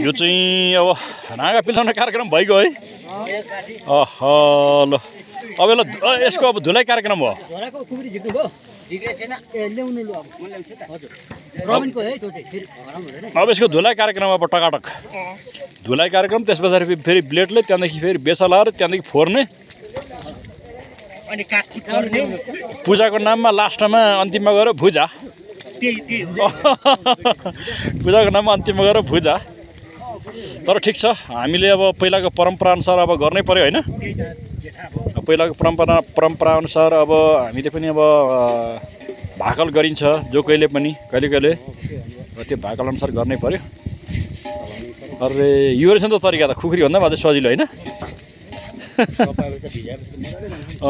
यो चाहिँ अब नागा पिल्लाउने कार्यक्रम भइगयो है। अह ल। अब यसलाई अ, यसको अब धुलाइ कार्यक्रम भयो। लु अब। म ल्याउँछु त। हजुर। रबिनको है त्यो चाहिँ फेरि हराउनु हुँदैन अब यसको धुलाइ कार्यक्रम अब टकाटक। धुलाइ कार्यक्रम त्यस पछाडि फेरि ब्लेडले त्यहाँदेखि फेरि बेसा लाएर त्यहाँदेखि फोर्ने। पूजाको नाममा लास्टमा अन्तिममा गएर भुजा। पूजाको नाममा अन्तिममा गएर भुजा तर ठिक छ हामीले अब पहिलाको परम्पराअनुसार अब गर्नै पऱ्यो होइन पहिलाको परम्परा परम्पराअनुसार अब हामीले पनि अब भाकल गरिन्छ जो कहिले पनि कहिले कहिले त्यो भाकल अनुसार गर्नै पऱ्यो अरे यो रहेछ नि त तरिका त खुख्रीभन्दा पनि अझै सजिलो होइन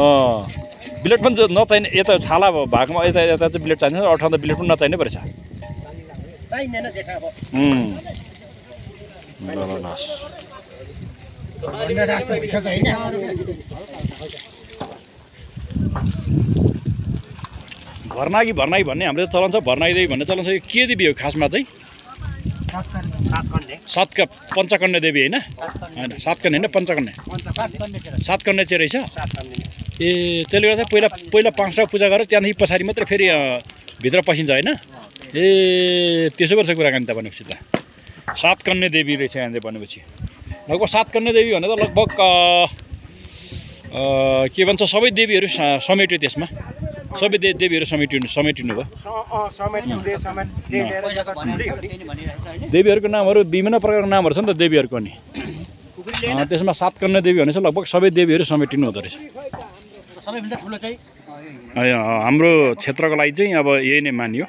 अँ ब्लेड पनि नचाहिने यता छाला भएकोमा यता यता चाहिँ ब्लेड चाहिन्छ अरू ठाउँ त ब्लेड पनि नचाहिने पो रहेछ भर्नागी भर्नागी भन्ने हाम्रो चलन छ भर्नागी भन्ने चलन छ। यो के देवी हो खासमा चाहिँ? सातका पञ्चकन्या देवी होइन? होइन सातकन्या होइन पञ्चकन्या? सातकन्या चाहिँ रहेछ। ए त्यसले गर्दा पहिला पहिला पाँचवटा पूजा गरेर त्यहाँदेखि पछाडि मात्रै फेरि भित्र पसिन्छ होइन? ए त्यसो पर्छ कुराकानी त भनेपछि त। सातकन्या देवी रहेछ यहाँनिर भनेपछि। लगभग सातकन्या देवी भने त लगभग के भन्छ सबै देवीहरू समेट्यो त्यसमा। सबै दे देवीहरू समेटिनु समेटिनु भयो। देवीहरूको नामहरू विभिन्न प्रकारको नामहरू छ नि त देवीहरूको नि। त्यसमा सातकन्या देवी भनेपछि लगभग सबै देवीहरू समेटिनु हुँदो रहेछ। सबैभन्दा ठुलो चाहिँ? अँ, हाम्रो क्षेत्रको लागि चाहिँ अब यही नै मानियो।